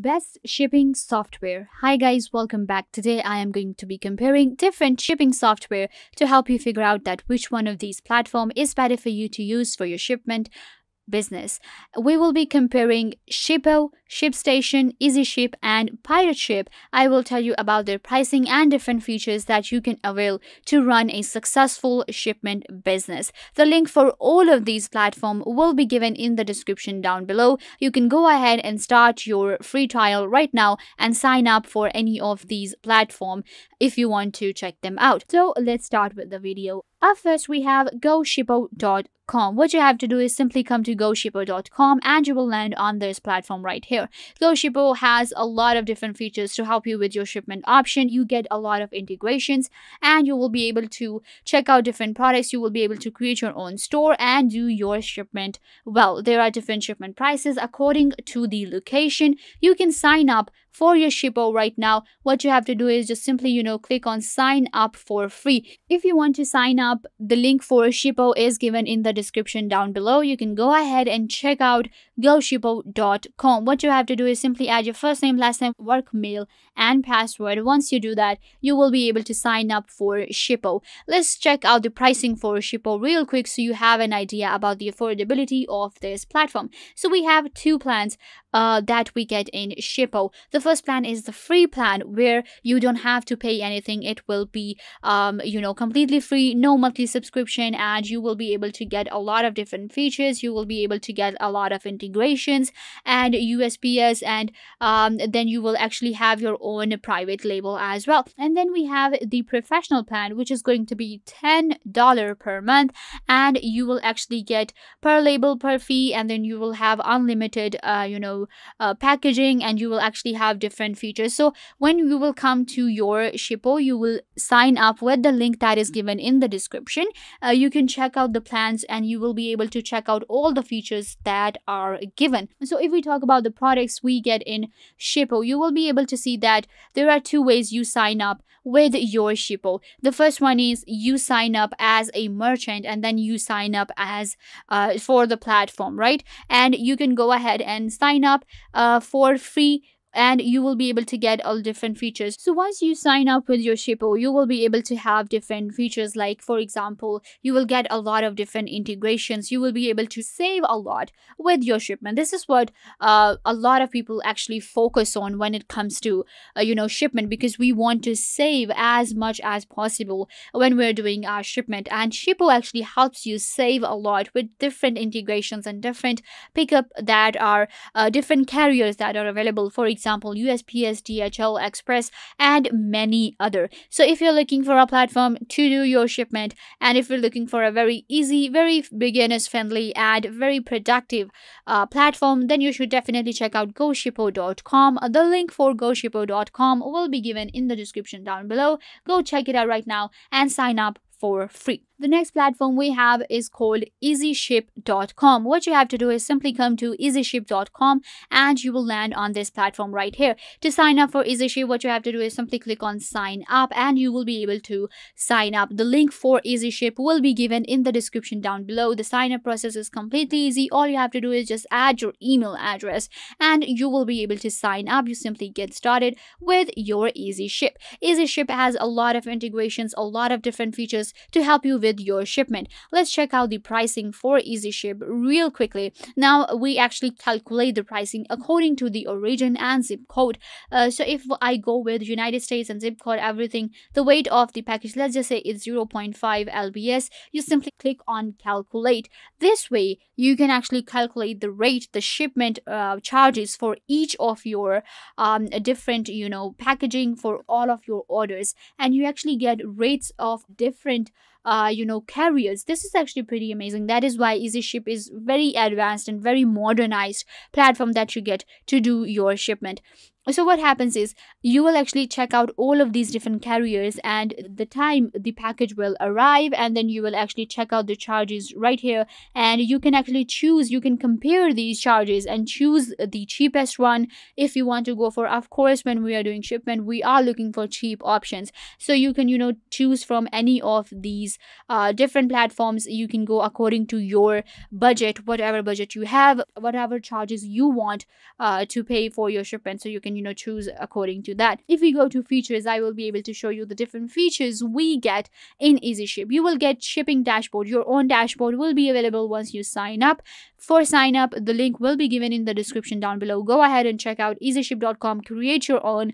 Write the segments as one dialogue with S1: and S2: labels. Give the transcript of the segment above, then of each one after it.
S1: Best shipping software. Hi guys, welcome back. Today I am going to be comparing different shipping software to help you figure out that which one of these platform is better for you to use for your shipment business. We will be comparing Shippo, ShipStation, EasyShip, and PirateShip. I will tell you about their pricing and different features that you can avail to run a successful shipment business. The link for all of these platforms will be given in the description down below. You can go ahead and start your free trial right now and sign up for any of these platforms if you want to check them out. So let's start with the video. Up first, we have GoShippo.com. What you have to do is simply come to GoShippo.com and you will land on this platform right here. GoShippo has a lot of different features to help you with your shipment option. You get a lot of integrations and you will be able to check out different products. You will be able to create your own store and do your shipment well. There are different shipment prices according to the location. You can sign up for your Shippo right now, what you have to do is just simply, you know, click on sign up for free. If you want to sign up, the link for Shippo is given in the description down below. You can go ahead and check out goshippo.com. What you have to do is simply add your first name, last name, work mail, and password. Once you do that, you will be able to sign up for Shippo. Let's check out the pricing for Shippo real quick so you have an idea about the affordability of this platform. So we have two plans uh, that we get in Shippo. The first plan is the free plan where you don't have to pay anything. It will be, um, you know, completely free, no monthly subscription, and you will be able to get a lot of different features. You will be able to get a lot of integrations and USPS, and um, then you will actually have your own private label as well. And then we have the professional plan, which is going to be $10 per month, and you will actually get per label per fee, and then you will have unlimited, uh, you know, uh, packaging, and you will actually have different features. So when you will come to your Shippo, you will sign up with the link that is given in the description. Uh, you can check out the plans and you will be able to check out all the features that are given. So if we talk about the products we get in Shippo, you will be able to see that there are two ways you sign up with your Shippo. The first one is you sign up as a merchant and then you sign up as uh, for the platform, right? And you can go ahead and sign up uh, for free and you will be able to get all different features. So once you sign up with your Shippo, you will be able to have different features like for example, you will get a lot of different integrations. You will be able to save a lot with your shipment. This is what uh, a lot of people actually focus on when it comes to uh, you know shipment because we want to save as much as possible when we're doing our shipment and Shippo actually helps you save a lot with different integrations and different pickup that are uh, different carriers that are available for example USPS, DHL, Express, and many other. So if you're looking for a platform to do your shipment, and if you're looking for a very easy, very beginners friendly, and very productive uh, platform, then you should definitely check out GoShippo.com. The link for GoShippo.com will be given in the description down below. Go check it out right now and sign up for free. The next platform we have is called easyship.com. What you have to do is simply come to easyship.com and you will land on this platform right here. To sign up for EasyShip, what you have to do is simply click on sign up and you will be able to sign up. The link for EasyShip will be given in the description down below. The sign up process is completely easy. All you have to do is just add your email address and you will be able to sign up. You simply get started with your EasyShip. EasyShip has a lot of integrations, a lot of different features to help you with with your shipment. Let's check out the pricing for EasyShip real quickly. Now we actually calculate the pricing according to the origin and zip code. Uh, so if I go with United States and zip code, everything, the weight of the package, let's just say it's 0.5 lbs, you simply click on calculate. This way, you can actually calculate the rate, the shipment uh, charges for each of your um, different, you know, packaging for all of your orders. And you actually get rates of different uh, you know carriers. This is actually pretty amazing. That is why EasyShip is very advanced and very modernized platform that you get to do your shipment so what happens is you will actually check out all of these different carriers and the time the package will arrive and then you will actually check out the charges right here. And you can actually choose you can compare these charges and choose the cheapest one if you want to go for. Of course when we are doing shipment we are looking for cheap options. So you can you know choose from any of these uh, different platforms. You can go according to your budget whatever budget you have whatever charges you want uh, to pay for your shipment. So you can you know choose according to that. If we go to features i will be able to show you the different features we get in EasyShip. You will get shipping dashboard. Your own dashboard will be available once you sign up. For sign up the link will be given in the description down below. Go ahead and check out easyship.com create your own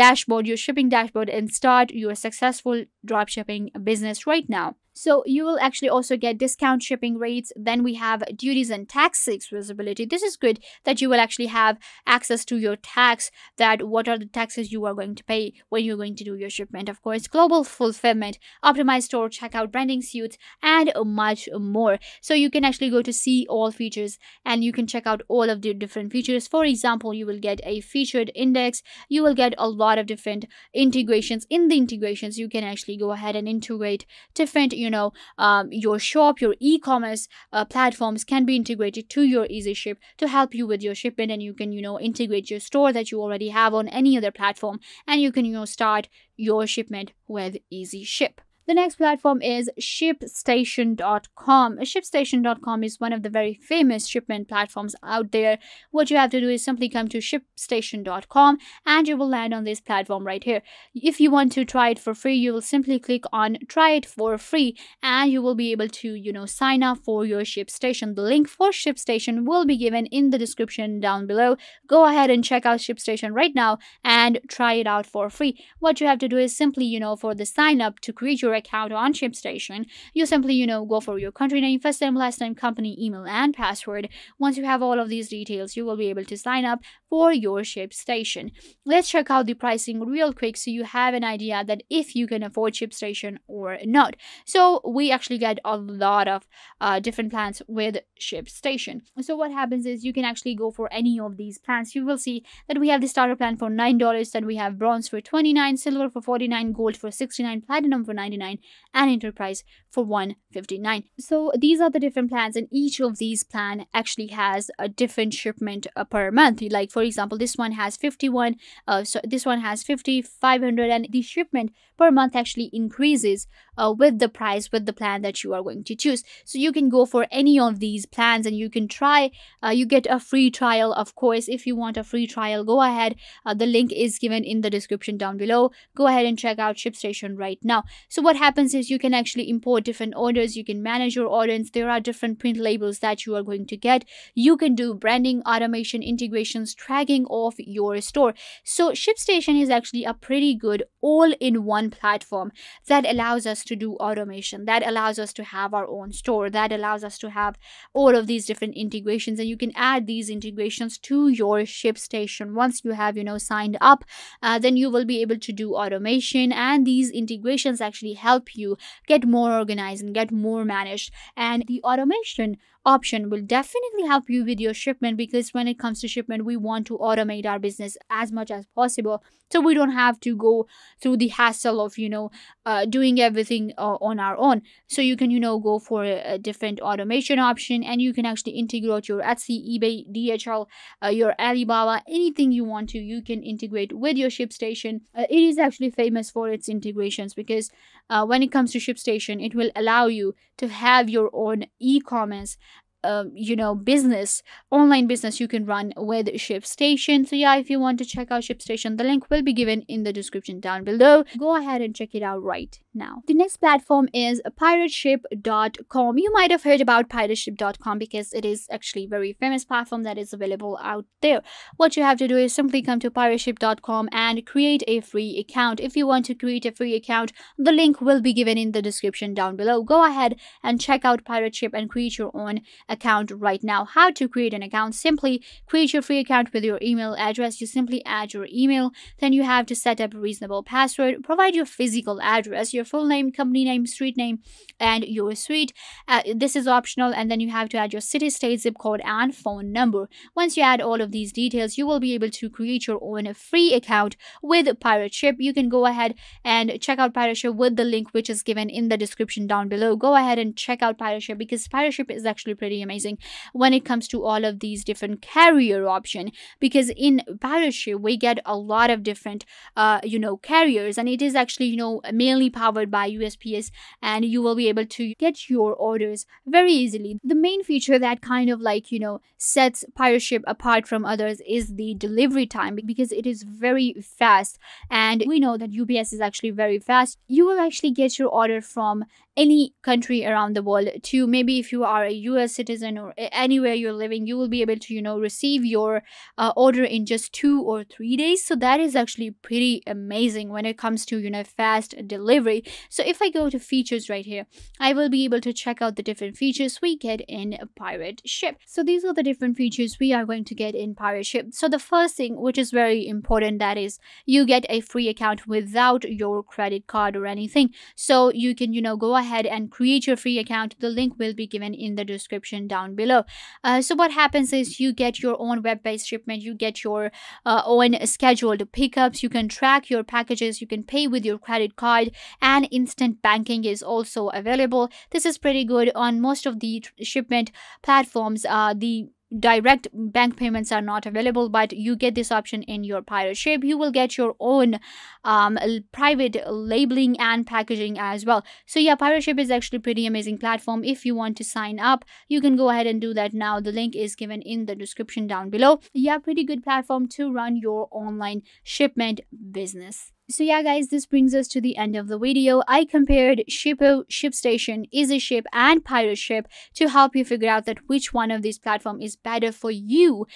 S1: dashboard your shipping dashboard and start your successful dropshipping business right now so you will actually also get discount shipping rates. Then we have duties and taxes visibility. This is good that you will actually have access to your tax that what are the taxes you are going to pay when you're going to do your shipment. Of course, global fulfillment, optimized store, checkout, branding suits, and much more. So you can actually go to see all features and you can check out all of the different features. For example, you will get a featured index. You will get a lot of different integrations. In the integrations, you can actually go ahead and integrate different you know um, your shop your e-commerce uh, platforms can be integrated to your EasyShip to help you with your shipment and you can you know integrate your store that you already have on any other platform and you can you know start your shipment with EasyShip the next platform is ShipStation.com. ShipStation.com is one of the very famous shipment platforms out there. What you have to do is simply come to ShipStation.com and you will land on this platform right here. If you want to try it for free, you will simply click on try it for free and you will be able to, you know, sign up for your ShipStation. The link for ShipStation will be given in the description down below. Go ahead and check out ShipStation right now and try it out for free. What you have to do is simply, you know, for the sign up to create your account on ShipStation, you simply, you know, go for your country name, first name, last name, company, email, and password. Once you have all of these details, you will be able to sign up for your ShipStation. Let's check out the pricing real quick so you have an idea that if you can afford ShipStation or not. So we actually get a lot of uh, different plans with ShipStation. So what happens is you can actually go for any of these plans. You will see that we have the starter plan for $9, then we have bronze for 29 silver for 49 gold for 69 platinum for 99 and enterprise for 159 so these are the different plans and each of these plan actually has a different shipment uh, per month. Like for example this one has 51 uh, so this one has 50 500 and the shipment per month actually increases uh, with the price with the plan that you are going to choose. So you can go for any of these plans and you can try uh, you get a free trial of course. If you want a free trial go ahead. Uh, the link is given in the description down below. Go ahead and check out shipstation right now. So what happens is you can actually import different orders you can manage your orders. There are different print labels that you are going to get. You can do branding automation integrations tracking of your store. So shipstation is actually a pretty good all-in-one platform that allows us to do automation that allows us to have our own store that allows us to have all of these different integrations. And you can add these integrations to your shipstation. Once you have you know signed up uh, then you will be able to do automation. And these integrations actually help you get more organized and get more managed. And the automation option will definitely help you with your shipment because when it comes to shipment we want to automate our business as much as possible. So we don't have to go through the hassle of you know uh, doing everything uh, on our own. So you can you know go for a, a, different automation option and you can actually integrate your etsy ebay dhl uh, your alibaba anything you want to you can integrate with your shipstation uh, it is actually famous for its integrations because uh, when it comes to shipstation it will allow you to have your own e-commerce um, you know business online business you can run with shipstation. So yeah if you want to check out shipstation the link will be given in the description down below. Go ahead and check it out right now. The next platform is pirateship.com. You might have heard about pirateship.com because it is actually a very famous platform that is available out there. What you have to do is simply come to pirateship.com and create a free account. If you want to create a free account, the link will be given in the description down below. Go ahead and check out Pirateship and create your own account right now. How to create an account? Simply create your free account with your email address. You simply add your email. Then you have to set up a reasonable password. Provide your physical address, your your full name, company name, street name, and your suite. Uh, this is optional, and then you have to add your city, state, zip code, and phone number. Once you add all of these details, you will be able to create your own free account with Pirate Ship. You can go ahead and check out Pirate Ship with the link which is given in the description down below. Go ahead and check out Pirate Ship because Pirate Ship is actually pretty amazing when it comes to all of these different carrier option because in Pirate Ship we get a lot of different uh you know carriers and it is actually you know mainly powered by USPS and you will be able to get your orders very easily. The main feature that kind of like you know sets Pirate Ship apart from others is the delivery time because it is very fast and we know that UPS is actually very fast. You will actually get your order from any country around the world to maybe if you are a US citizen or anywhere you're living you will be able to you know receive your uh, order in just 2 or 3 days. So that is actually pretty amazing when it comes to you know fast delivery. So if I go to features right here I will be able to check out the different features we get in Pirate Ship. So these are the different features we are going to get in Pirate Ship. So the first thing which is very important that is you get a free account without your credit card or anything. So you can you know go and create your free account. The link will be given in the description down below. Uh, so what happens is you get your own web-based shipment you get your uh, own scheduled pickups you can track your packages you can pay with your credit card and instant banking is also available. This is pretty good on most of the shipment platforms uh, the direct bank payments are not available but you get this option in your pirate ship you will get your own um, private labeling and packaging as well. So yeah pirate ship is actually pretty amazing platform. If you want to sign up you can go ahead and do that now. The link is given in the description down below. Yeah pretty good platform to run your online shipment business so yeah guys, this brings us to the end of the video. I compared Shippo, uh, ShipStation, EasyShip and Pirate Ship to help you figure out that which one of these platforms is better for you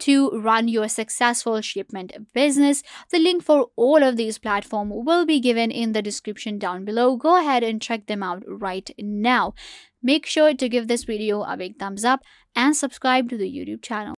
S1: to run your successful shipment business. The link for all of these platforms will be given in the description down below. Go ahead and check them out right now. Make sure to give this video a big thumbs up and subscribe to the YouTube channel.